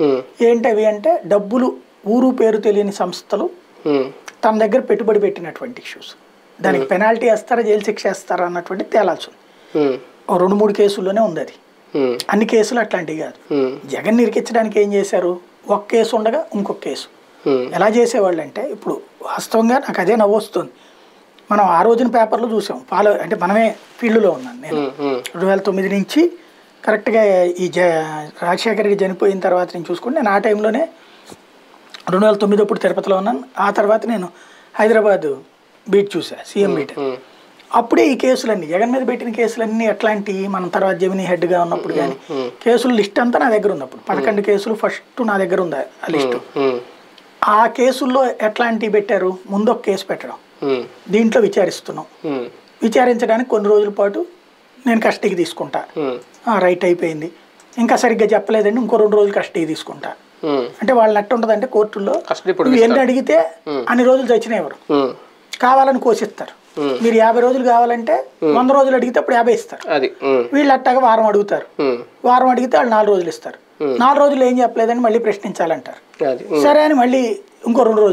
ఉమ్, ఏంటవి అంటే డబ్బులు ఊరు పేరు తెలియని సంస్థలు తన దగ్గర పెట్టుబడి పెట్టినటువంటి ఇష్యూస్ దానికి పెనాల్టీ వేస్తారా జైలు శిక్ష వేస్తారా అన్నటువంటి తేలాల్సి ఉంది. రెండు మూడు కేసుల్లోనే ఉంది అది. అన్ని కేసులు అట్లాంటివి కాదు. జగన్ నిరికించడానికి ఏం చేశారు? ఒక కేసు ఉండగా ఇంకొక కేసు. ఎలా చేసేవాళ్ళు అంటే ఇప్పుడు వాస్తవంగా నాకు అదే నవ్వు వస్తుంది. మనం ఆ రోజున పేపర్లో చూసాం. ఫాలో అంటే మనమే ఫీల్డ్లో ఉన్నాను నేను. రెండు వేల తొమ్మిది నుంచి కరెక్ట్గా ఈ జ రాజశేఖర్ రెడ్డి చనిపోయిన తర్వాత నేను చూసుకుంటే నేను ఆ టైంలోనే రెండు వేల తొమ్మిది అప్పుడు తిరుపతిలో ఉన్నాను. ఆ తర్వాత నేను హైదరాబాద్ బీట్ చూసా సీఎం బీట్. అప్పుడే ఈ కేసులన్నీ జగన్ మీద పెట్టిన కేసులన్నీ ఎట్లాంటి మనం తర్వాత జమినీ హెడ్గా ఉన్నప్పుడు కానీ కేసుల లిస్ట్ అంతా నా దగ్గర ఉంది అప్పుడు పదకొండు కేసులు ఫస్ట్ నా దగ్గర ఉంది ఆ లిస్టు. ఆ కేసుల్లో ఎట్లాంటివి పెట్టారు? ముందు ఒక కేసు పెట్టడం. దీంట్లో విచారిస్తున్నాం. విచారించడానికి కొన్ని రోజుల పాటు నేను కస్టడీకి తీసుకుంటా. రైట్ అయిపోయింది. ఇంకా సరిగ్గా చెప్పలేదండి ఇంకో రెండు రోజులు కస్టడీ తీసుకుంటా. అంటే వాళ్ళని ఎట్ట ఉంటుందంటే కోర్టుల్లో కస్టడీ ఇప్పుడు నువ్వు ఎన్ని అడిగితే అన్ని రోజులు చచ్చినవారు ఉమ్, కావాలని కోసిస్తారు. మీరు యాభై రోజులు కావాలంటే వంద రోజులు అడిగితే అప్పుడు యాభై ఇస్తారు. వీళ్ళు అట్టాగా వారం అడుగుతారు. వారం అడిగితే వాళ్ళు నాలుగు రోజులు ఇస్తారు. నాలుగు రోజులు ఏం చెప్పలేదని మళ్ళీ ప్రశ్నించాలంటారు. సరే అని మళ్ళీ ఇంకో రెండు రోజులు